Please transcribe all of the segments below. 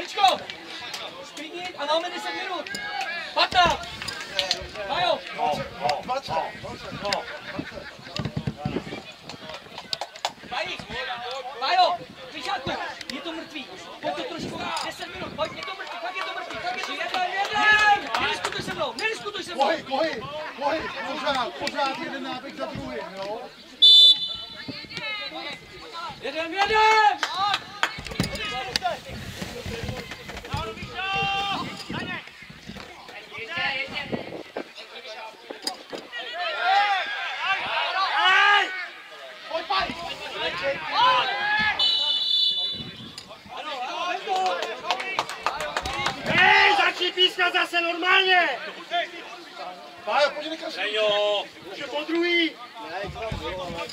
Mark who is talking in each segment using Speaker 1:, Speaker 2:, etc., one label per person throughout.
Speaker 1: Tričko! Sklidnit a máme 10 minut. 15! Majo!
Speaker 2: 20!
Speaker 1: Majo! Přišátku! Je to mrtvý. Pojď to trošku. 10 minut. Pojď, je to mrtvý. Fakt je to mrtvý. Fakt je to mrtvý. Fakt je to mrtvý! Nediskutuj se mnou. Nediskutuj se mnou. Kohy,
Speaker 3: kohy, kohy. Pořád, pořád jeden náběh za druhým, jo?
Speaker 1: Jeden, jeden!
Speaker 2: Pískat zase normálně!
Speaker 3: Pájo, pojď nekaž. Jo,
Speaker 2: už je po druhý!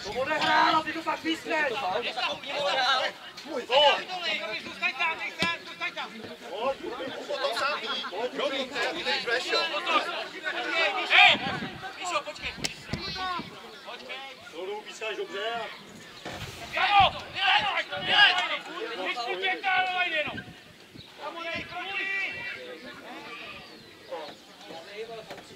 Speaker 2: To
Speaker 1: odehrál a ty to pak pískneš!
Speaker 2: Dolů pískáš dobře
Speaker 4: a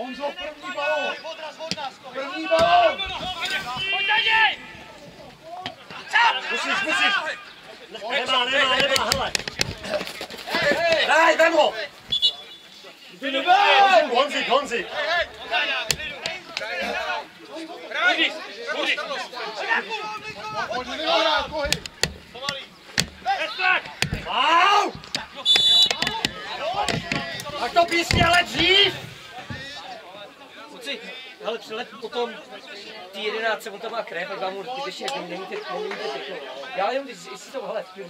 Speaker 3: Honzo, první balón. První balón.
Speaker 2: Musíš, musíš! Ne, nemá, nemá, nemá, hele! Daj, vem ho! Honzi, Honzi, Honzi!
Speaker 3: Pojď do něho hrát, pohyb.
Speaker 2: Au! Tak to písně, ale dřív!
Speaker 1: Kluci, hele, přilet potom ty jedenáctce, on tam má krev, ať vám ho zbytečně nemíte, nemíte pěkně. Já jenom, jestli to, hele, jo,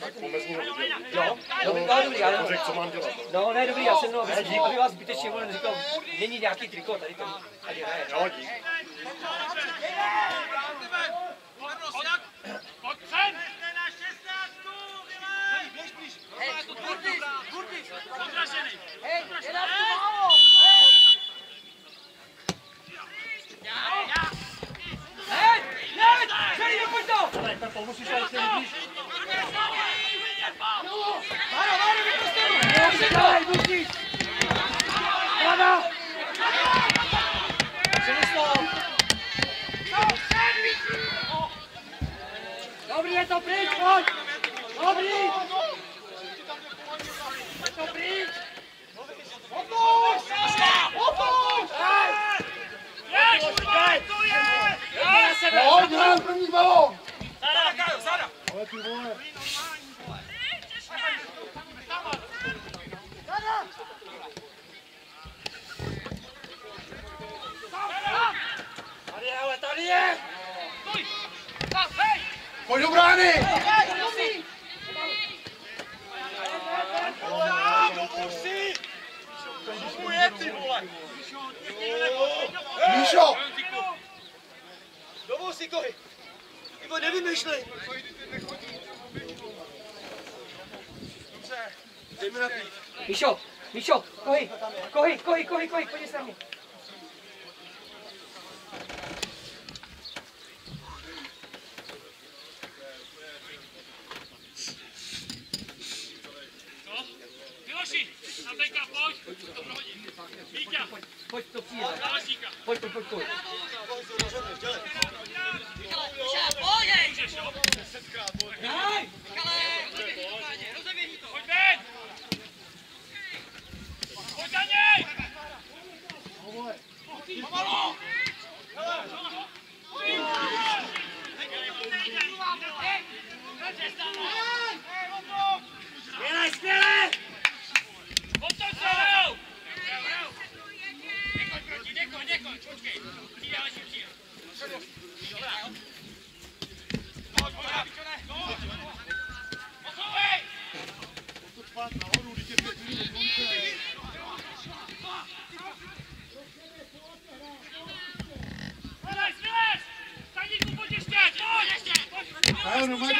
Speaker 2: dobrý, no, dobrý, já jenom, co mám dělat.
Speaker 1: no, ne, dobrý, já jsem jenom, aby, aby vás zbytečně vole neříkal, není nějaký triko tady to, tady ne. Jo,
Speaker 2: dík. Pojď to! Hele, Pepo, musíš ale chtěli blíž. Máro, Máro, vyprostuj!
Speaker 1: Musíš, daj, musíš! Brada! Přemysl! Dobrý, je to pryč, pojď! Dobrý! Je to pryč! Opuš! Opuš! Hej!
Speaker 2: Na
Speaker 3: sebe! Pojď, hrát první balón. Ale ty vole. Tady je, ale tady je! Pojď do brány. Míšo, Domů si kohy!
Speaker 2: Ivo, nevymýšlej! Na piv.
Speaker 1: Míšo, Míšo, kohy, kohy, kohy, kohy, kohy, pojď se na mě. Miloši, na
Speaker 4: teďka pojď, to prohodí.
Speaker 1: Víťa, Pojď, to přijde. dalšíka. Pojď, pojď, pojď,
Speaker 3: ধন্যবাদ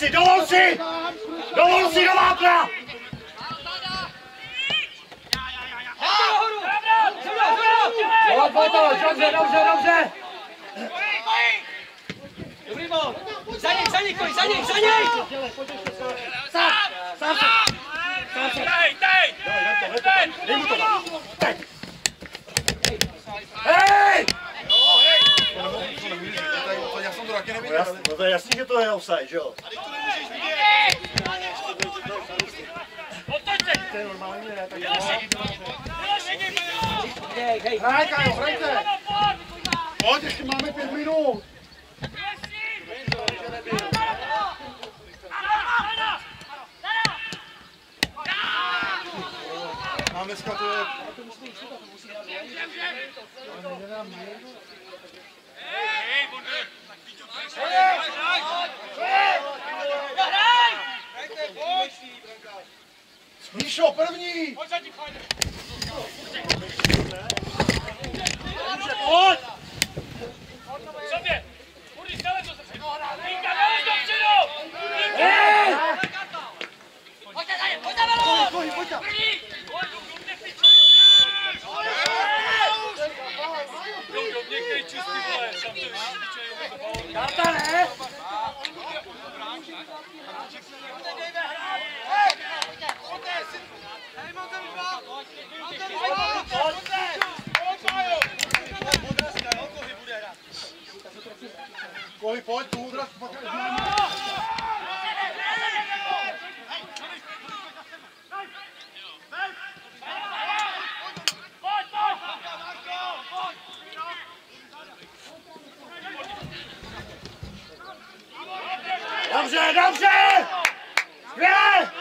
Speaker 2: si, dovol si! Dovol si do vápna!
Speaker 1: Dobře, dobře, dobře! Dobrý bol! Za něj, za něj, za něj, za
Speaker 2: něj! hraje, že jo? A teď to nemůžeš vidět! Otoč se! To je normální, ne?
Speaker 1: Hej, hej,
Speaker 3: hej!
Speaker 2: Dobře, dobře! Skvěle!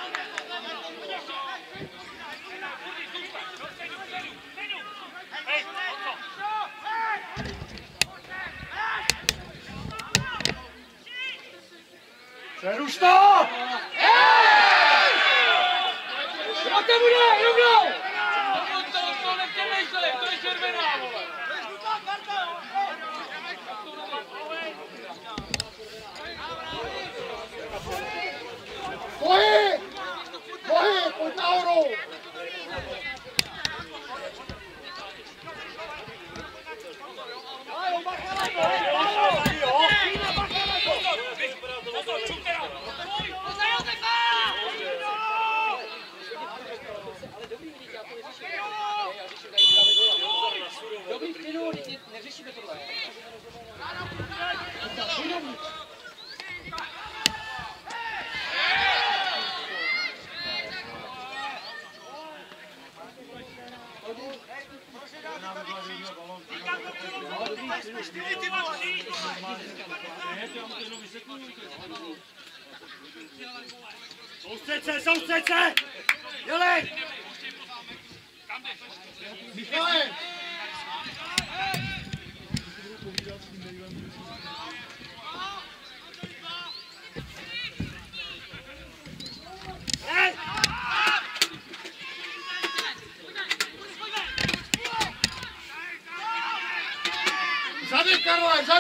Speaker 2: Přeruš to!
Speaker 1: Hej! Hej! Hej! Hej! Hej! Hej!
Speaker 3: nahoru!
Speaker 1: Dobrý, v klidu, neřešíme to.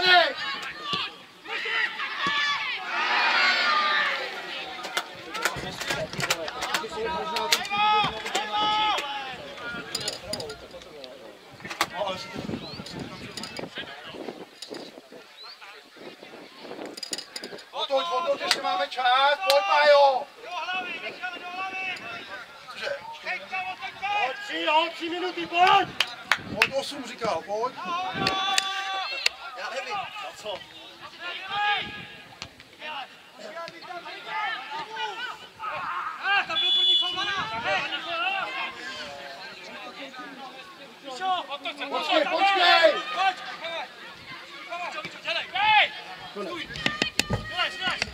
Speaker 3: Marek! Otoč, otoč, ještě máme čas, pojď Majo! Do hlavy, necháme do hlavy! Cože? Teďka, teďka!
Speaker 2: Pojď, tři, no, tři minuty, pojď!
Speaker 3: Pojď, osm říkal, pojď! Ahoj, ahoj
Speaker 2: co? Ah, tam byl první faul na eh.
Speaker 4: Počkej,
Speaker 3: počkej! Pojď! Pojď! Pojď! Pojď! Pojď! Pojď! Pojď! Pojď!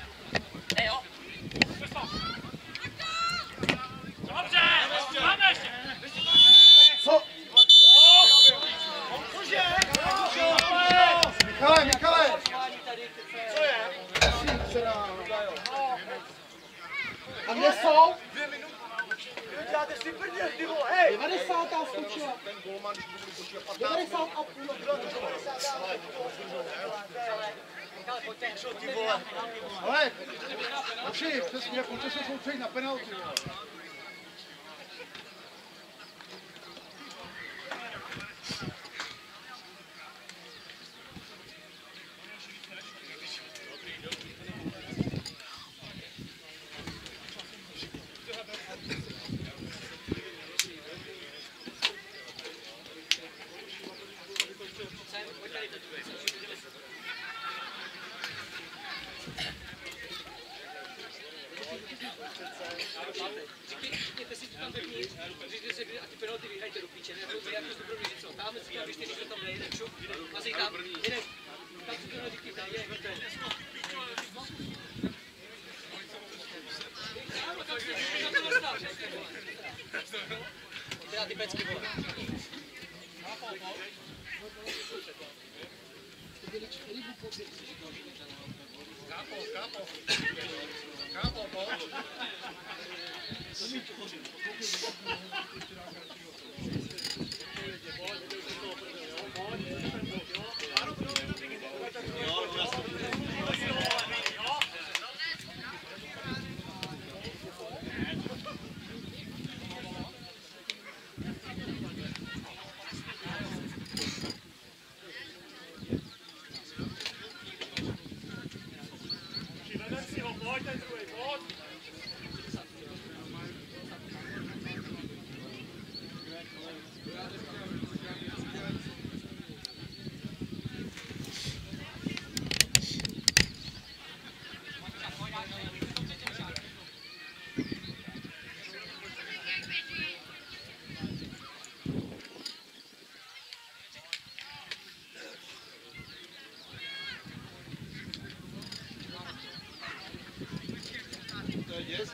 Speaker 2: Yes,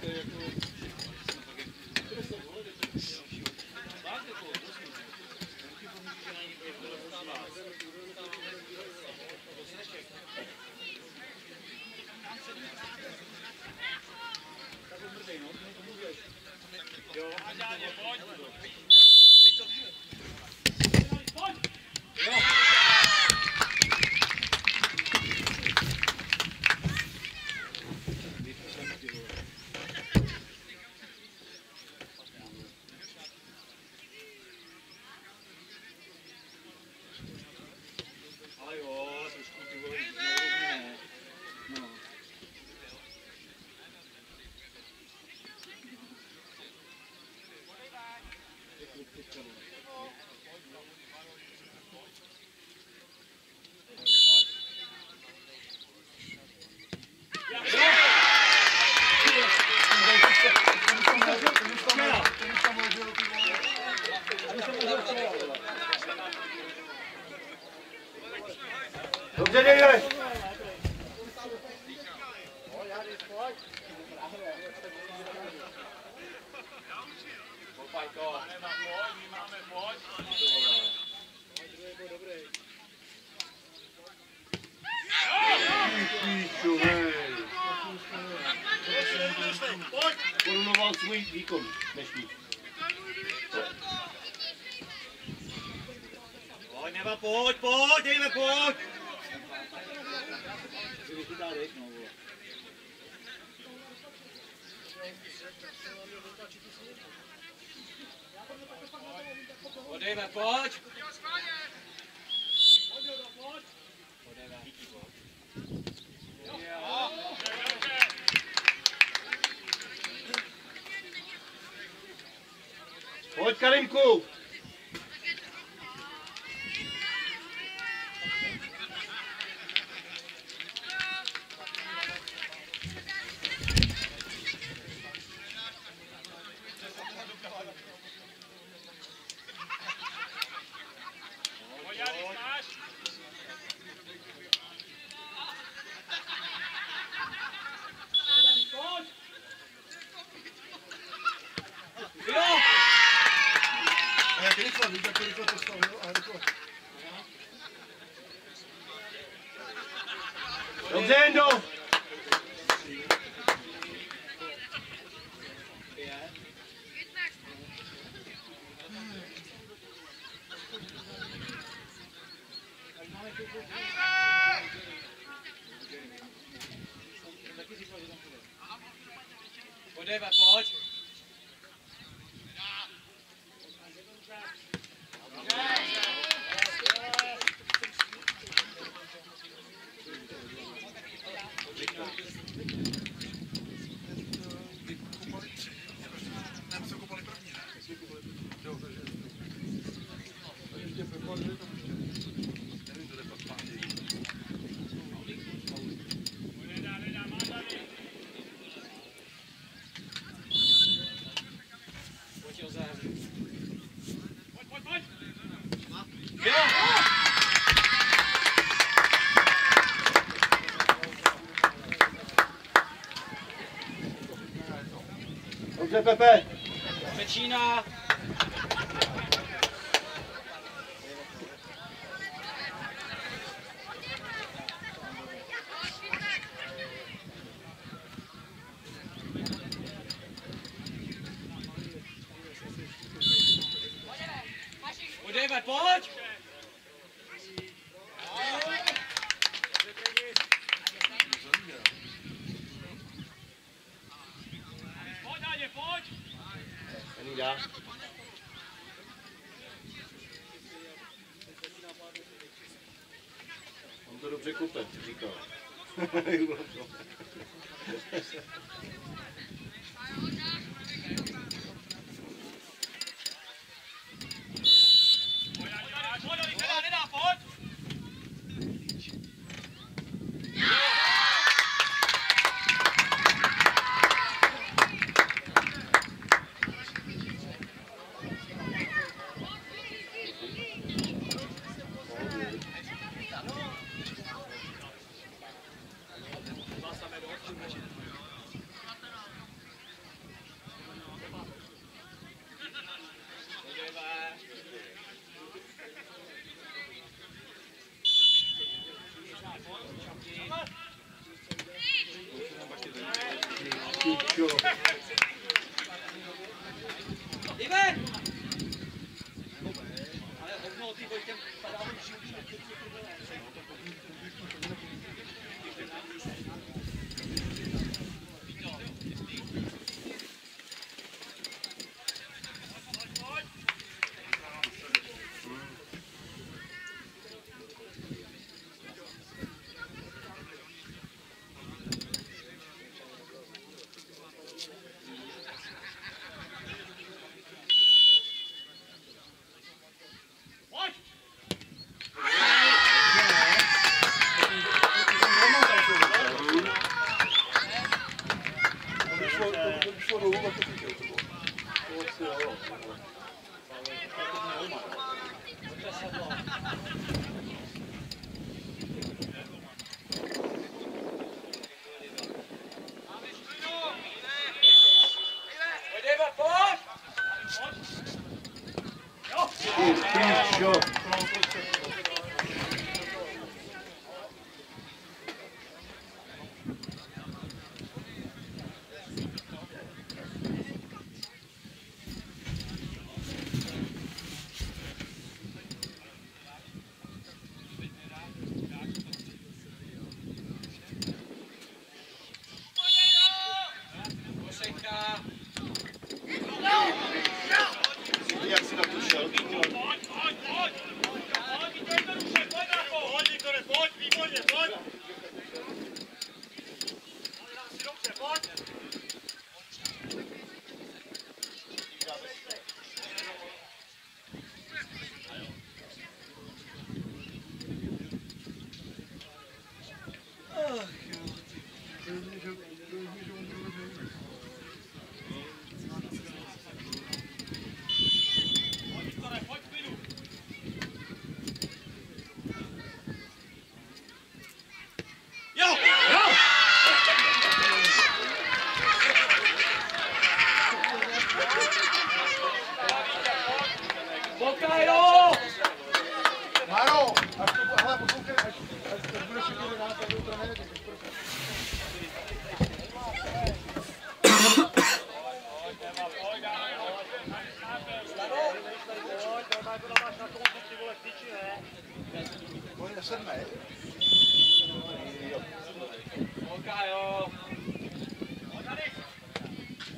Speaker 1: Podejme, pojď! Podejme, pojď!
Speaker 2: Pojď, Karimku! fazendo?
Speaker 1: Podeva, pode.
Speaker 2: Dobře, Pepe.
Speaker 1: Přečíná.
Speaker 2: Dobře kope, říkal.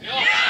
Speaker 1: Jo.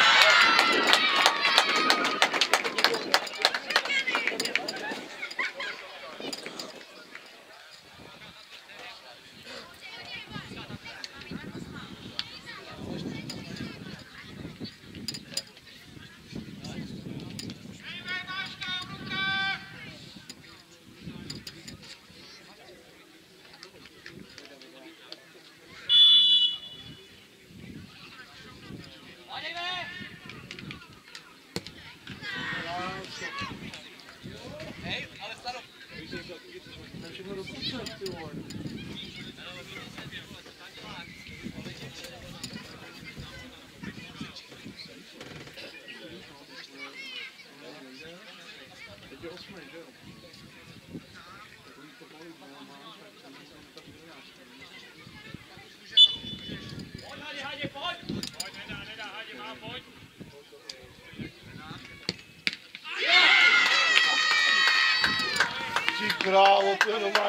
Speaker 3: little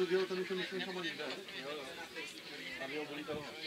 Speaker 3: Silvio, ten už je myslím, že ani.
Speaker 2: A měl bolí ta.